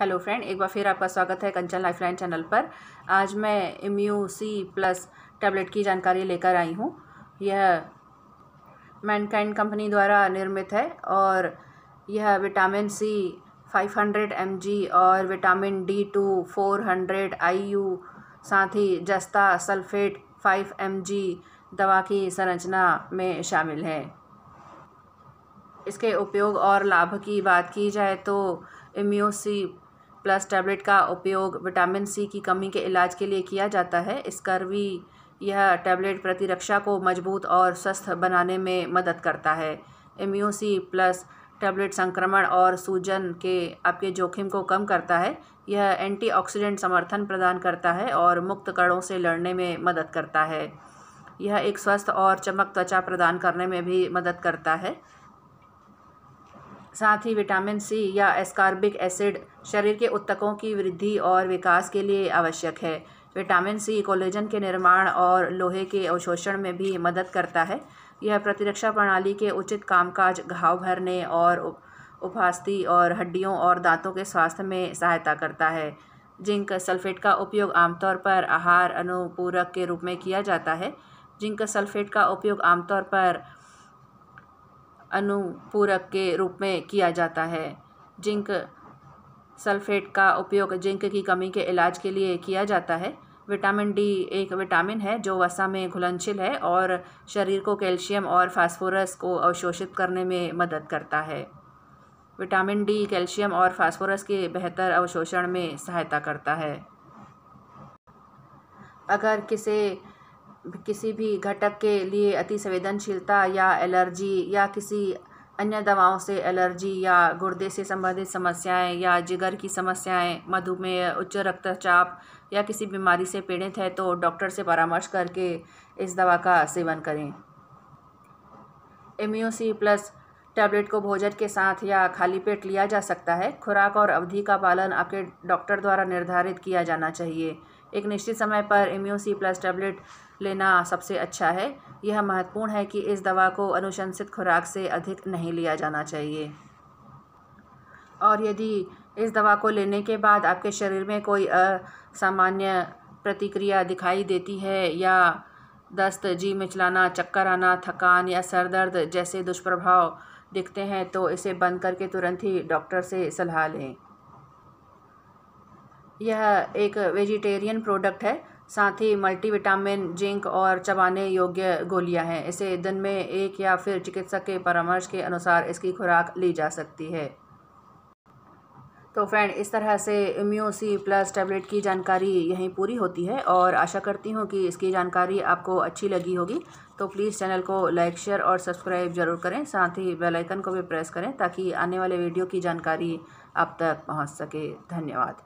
Hello friend, एक बार फिर आपका स्वागत है कंचन लाइफलाइन चैनल पर। आज मैं इम्यू सी प्लस टैबलेट की जानकारी लेकर आई हूँ। यह मैनकाइंड कंपनी द्वारा निर्मित है और यह विटामिन सी 500 हंड्रेड और vitamin D two four hundred I U साथ ही जस्ता सल्फेट 5 एम दवा की संरचना में शामिल है। इसके उपयोग और लाभ की बात की जाए तो इम्यूसी प्लस टैबलेट का उपयोग विटामिन सी की कमी के इलाज के लिए किया जाता है। स्कर्वी यह टैबलेट प्रतिरक्षा को मज़बूत और स्वस्थ बनाने में मदद करता है। इम्यूसी प्लस टैबलेट संक्रमण और सूजन के आपके जोखिम को कम करता है। यह एंटीऑक्सीडेंट समर्थन प्रदान करता है और मुक्त कणों से लड़ने में मदद करता है। यह एक स्वस्थ और चमक त्वचा प्रदान करने में भी मदद करता है। साथ ही विटामिन सी या एस्कार्बिक एसिड शरीर के उत्तकों की वृद्धि और विकास के लिए आवश्यक है। विटामिन सी कोलेजन के निर्माण और लोहे के अवशोषण में भी मदद करता है। यह प्रतिरक्षा प्रणाली के उचित कामकाज, घाव भरने और उपास्थि और हड्डियों और दांतों के स्वास्थ्य में सहायता करता है। जिंक सल्फेट का उपयोग आमतौर पर आहार अनुपूरक के रूप में किया जाता है। जिंक सल्फेट का उपयोग आमतौर पर अनुपूरक के रूप में किया जाता है। जिंक सल्फेट का उपयोग जिंक की कमी के इलाज के लिए किया जाता है। विटामिन डी एक विटामिन है, जो वसा में घुलनशील है और शरीर को कैल्शियम और फास्फोरस को अवशोषित करने में मदद करता है। विटामिन डी कैल्शियम और फास्फोरस के बेहतर अवशोषण में सहायता करता है। अगर किसी किसी भी घटक के लिए अति संवेदनशीलता या एलर्जी या किसी अन्य दवाओं से एलर्जी या गुर्दे से संबंधित समस्याएँ या जिगर की समस्याएँ, मधुमेह, उच्च रक्तचाप या किसी बीमारी से पीड़ित है तो डॉक्टर से परामर्श करके इस दवा का सेवन करें। इम्यूसी प्लस टैबलेट को भोजन के साथ या खाली पेट लिया जा सकता है। खुराक और अवधि का पालन आपके डॉक्टर द्वारा निर्धारित किया जाना चाहिए। एक निश्चित समय पर इम्यून सी प्लस टैबलेट लेना सबसे अच्छा है। यह महत्वपूर्ण है कि इस दवा को अनुशंसित खुराक से अधिक नहीं लिया जाना चाहिए। और यदि इस दवा को लेने के बाद आपके शरीर में कोई असामान्य प्रतिक्रिया दिखाई देती है या दस्त, जी मिचलाना, चक्कर आना, थकान या सर दर्द जैसे दुष्प्रभाव दिखते हैं तो इसे बंद करके तुरंत ही डॉक्टर से सलाह लें। यह एक वेजिटेरियन प्रोडक्ट है। साथ ही मल्टीविटामिन, जिंक और चबाने योग्य गोलियाँ हैं। इसे दिन में एक या फिर चिकित्सक के परामर्श के अनुसार इसकी खुराक ली जा सकती है। तो फ्रेंड, इस तरह से इम्यू सी प्लस टैबलेट की जानकारी यहीं पूरी होती है और आशा करती हूँ कि इसकी जानकारी आपको अच्छी लगी होगी। तो प्लीज़ चैनल को लाइक, शेयर और सब्सक्राइब ज़रूर करें। साथ ही बेल आइकन को भी प्रेस करें ताकि आने वाले वीडियो की जानकारी आप तक पहुँच सके। धन्यवाद।